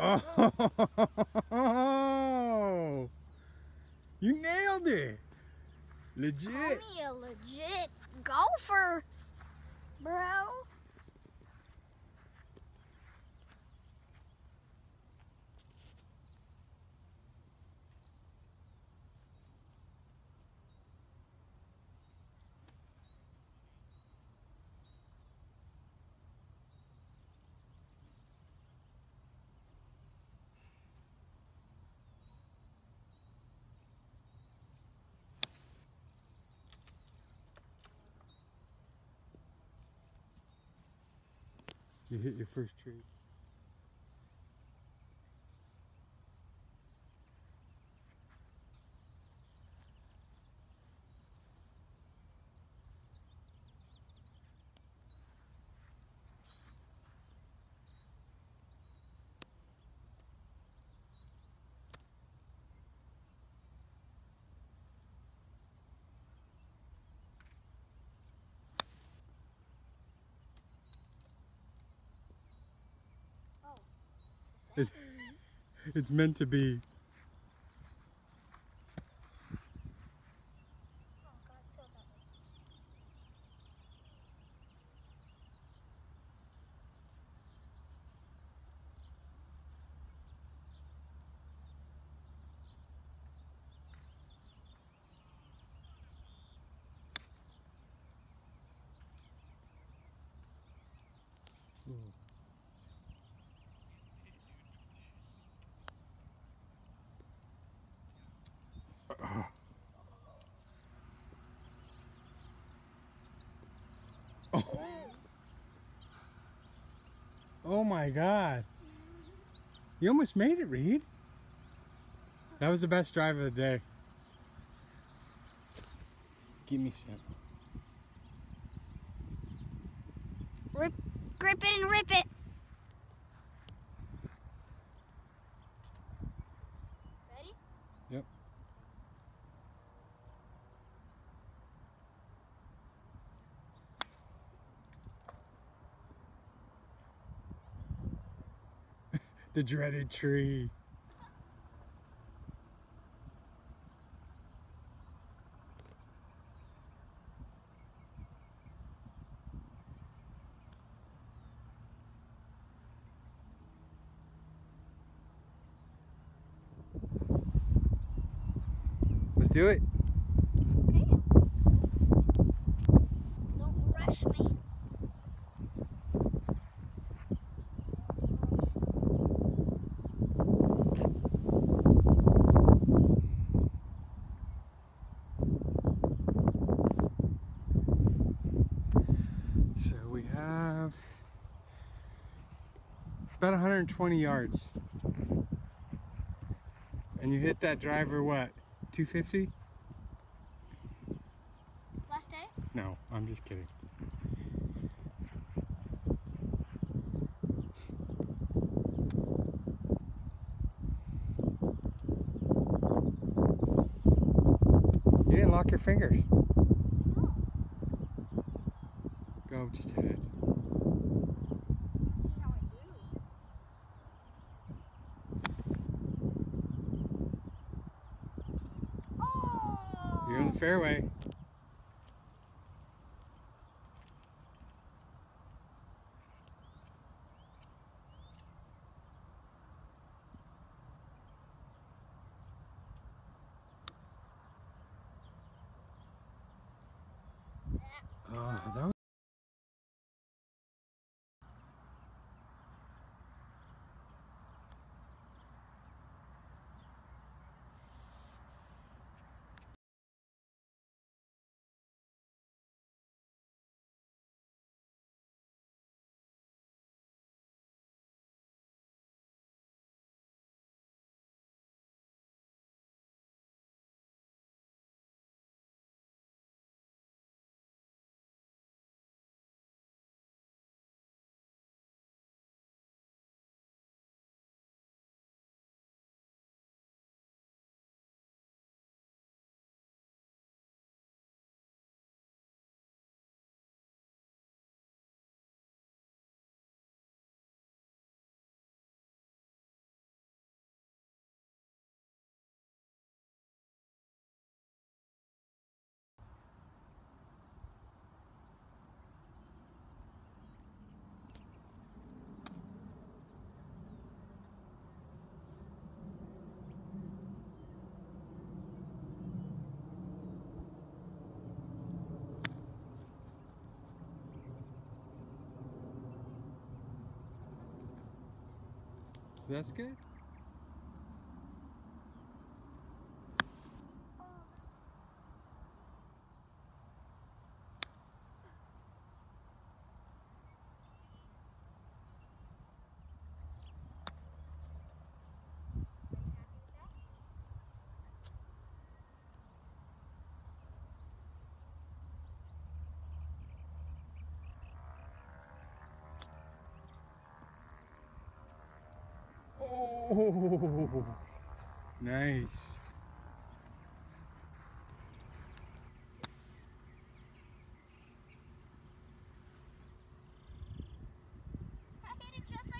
Oh, you nailed it. Legit. Call me a legit golfer, bro. You hit your first tree. It, it's meant to be. Oh, God, feel that way. Oh. oh my god. You almost made it, Reed. That was the best drive of the day. Give me some. Rip, grip it and rip it. The dreaded tree. Let's do it. We have about 120 yards. And you hit that driver what? 250? Last day? No, I'm just kidding. You didn't lock your fingers. No. Just hit it. See how I do. Oh! You're in the fairway. Oh, that That's good. Oh, nice. I hit it just